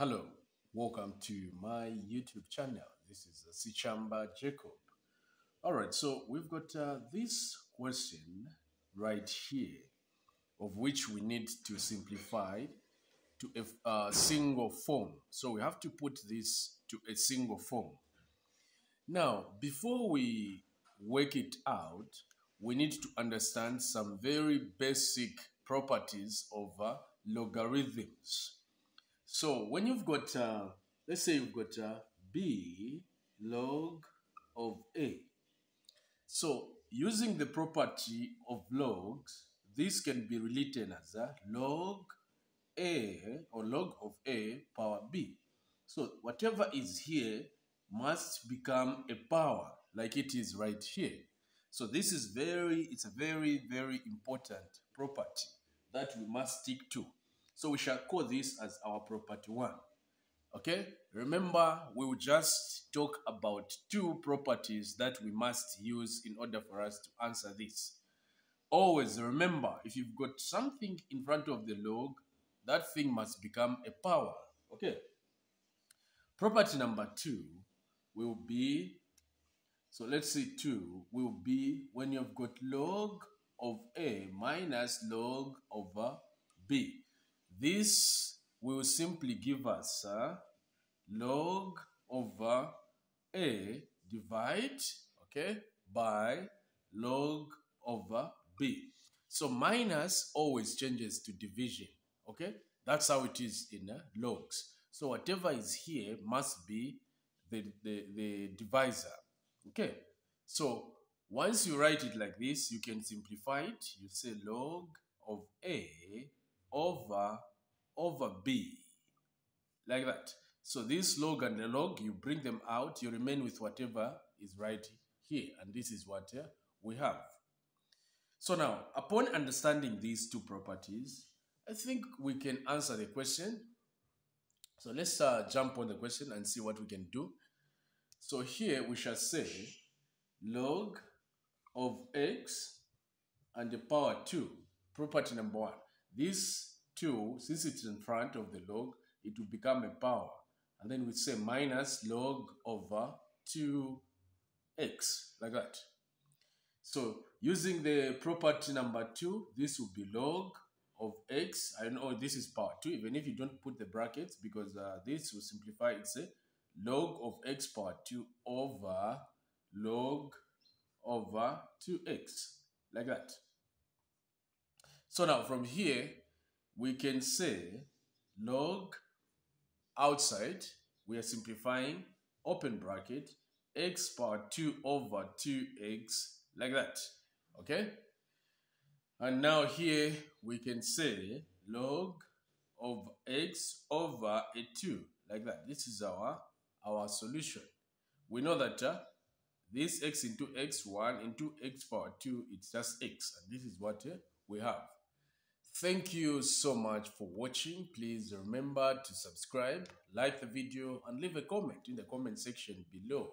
Hello, welcome to my YouTube channel. This is Sichamba Jacob. All right, so we've got uh, this question right here, of which we need to simplify to a single form. So we have to put this to a single form. Now, before we work it out, we need to understand some very basic properties of uh, logarithms. So when you've got, uh, let's say you've got uh, b log of a. So using the property of logs, this can be written as a log a or log of a power b. So whatever is here must become a power like it is right here. So this is very, it's a very, very important property that we must stick to. So we shall call this as our property one. Okay, remember we will just talk about two properties that we must use in order for us to answer this. Always remember, if you've got something in front of the log, that thing must become a power. Okay. Property number two will be, so let's say two will be when you've got log of A minus log over B. This will simply give us uh, log over A divide, okay, by log over B. So minus always changes to division, okay? That's how it is in uh, logs. So whatever is here must be the, the, the divisor, okay? So once you write it like this, you can simplify it. You say log of A over over b. Like that. So this log and the log you bring them out you remain with whatever is right here. And this is what uh, we have. So now upon understanding these two properties i think we can answer the question. So let's uh, jump on the question and see what we can do. So here we shall say log of x and the power 2 property number 1 this 2, since it's in front of the log, it will become a power. And then we say minus log over 2x, like that. So using the property number 2, this will be log of x. I know this is power 2, even if you don't put the brackets, because uh, this will simplify. It's a log of x power 2 over log over 2x, like that. So now from here, we can say log outside, we are simplifying, open bracket, x power 2 over 2x, like that, okay? And now here we can say log of x over a 2, like that. This is our, our solution. We know that uh, this x into x1 into x power 2, it's just x. And this is what uh, we have. Thank you so much for watching. Please remember to subscribe, like the video, and leave a comment in the comment section below.